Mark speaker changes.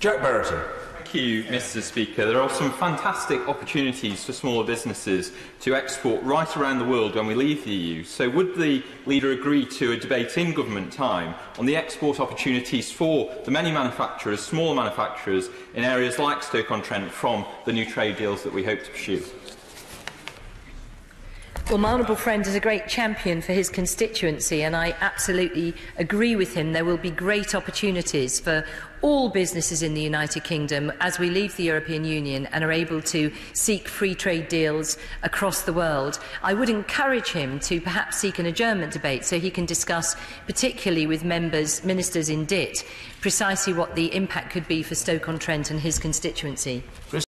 Speaker 1: Jack Berriton.
Speaker 2: Thank you, Mr Speaker. There are some fantastic opportunities for smaller businesses to export right around the world when we leave the EU. So would the leader agree to a debate in government time on the export opportunities for the many manufacturers, smaller manufacturers, in areas like Stoke-on-Trent from the new trade deals that we hope to pursue?
Speaker 3: Well, my honourable friend is a great champion for his constituency and I absolutely agree with him. There will be great opportunities for all businesses in the United Kingdom as we leave the European Union and are able to seek free trade deals across the world. I would encourage him to perhaps seek an adjournment debate so he can discuss, particularly with members, ministers in DIT, precisely what the impact could be for Stoke-on-Trent and his constituency.